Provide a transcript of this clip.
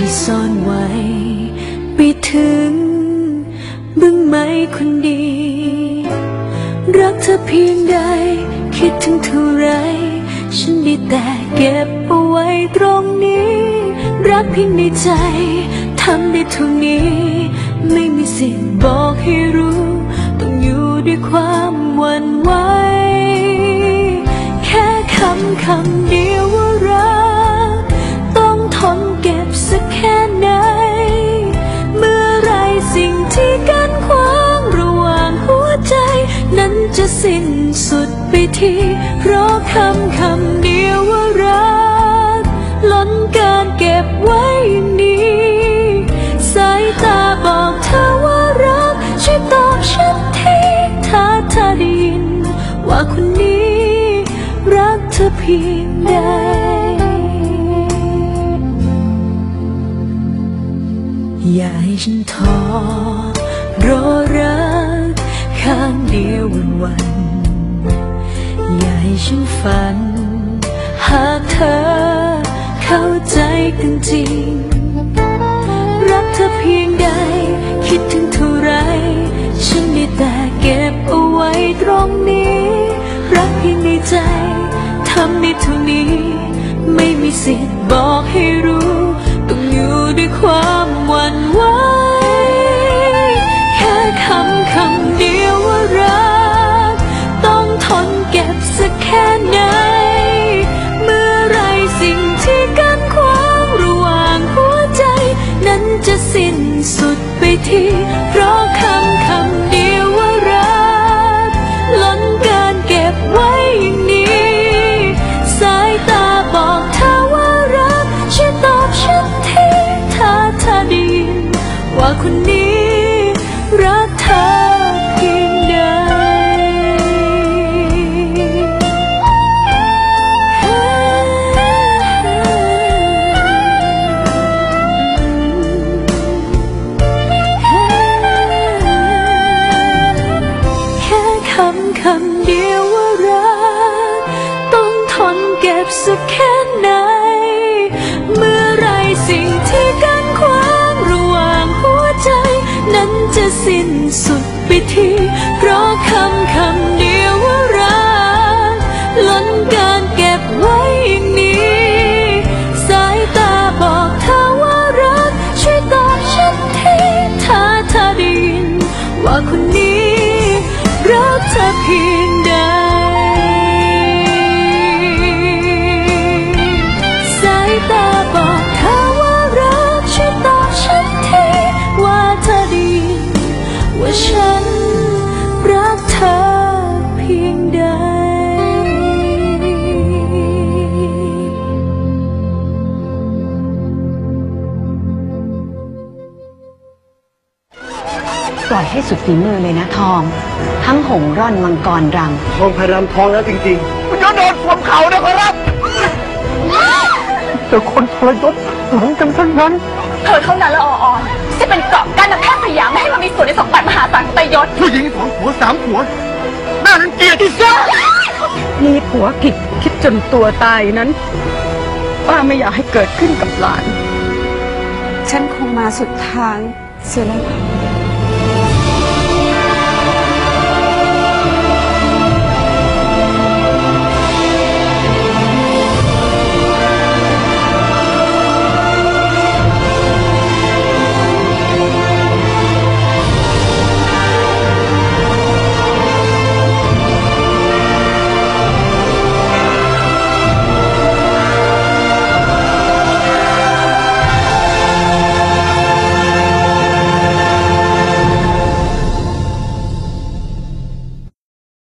ที่ซ่อนไว้ ไปถึงบึงไหมคนดี รักเธอเพียงใด คิดถึงเท่าไร ฉันได้แต่เก็บเอาไว้ตรงนี้ รักเพียงในใจทำได้เท่านี้ ไม่มีสิทธิ์บอกให้รู้ ต้องอยู่ด้วยความ สิ้นสุดไปทีเพราะคำคำเดียวว่ารัก ล้นการเก็บไว้นี้ สายตาบอกเธอว่ารักช่วยตอบฉันทีถ้าเธอได้ยิน ว่าคนนี้ รักเธอเพียงใดอย่าให้ฉันท้อรอรัก ข้างเดียววันวันอย่าให้ฉันฝัน หากเธอเข้าใจกันจริง รักเธอเพียงใด คิดถึงเท่าไร ฉันได้แต่เก็บเอาไว้ตรงนี้ รักเพียงในใจทำได้เท่านี้ ไม่มีสิทธิ์บอกให้รู้ ต้องอยู่ด้วยความ คนนี้ รักเธอเพียงใดแค่คำคำเดียวว่ารัก ต้องทนเก็บสักแค่ สิ้นสุดไปทีเพราะคำคำเดียวว่ารักล้นการเก็บไว้อย่างนี้ สายตาบอกเธอว่ารัก ช่วยตอบฉันทีถ้าเธอได้ยิน ว่าคนนี้รักเธอเพียง ว่าฉันรักเธอเพียงใด ปล่อยให้สุดฝีมือเลยนะทอง ทั้งหงร่อนมังกรรัง ทองพารำทองแล้วจริงๆ มันจะโดนสวมเขานะครับแต่คนทรยศหลังกันทั้งนั้น เธอเท่านั้นละอออ ที่เป็นเกราะกั้นนำแพทย์สยามไม่ให้มันมีส่วนในสมบัติมหาศาลของตายศผู้หญิงสองผัวสามผัวน่ารังเกียจที่สุดมีผัวผิดคิดจนตัวตายนั้นป้าไม่อยากให้เกิดขึ้นกับหลาน ฉันคงมาสุดทางเสียแล้วล่ะ